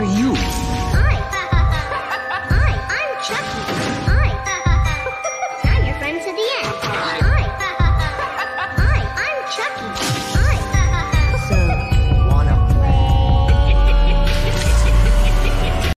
are you?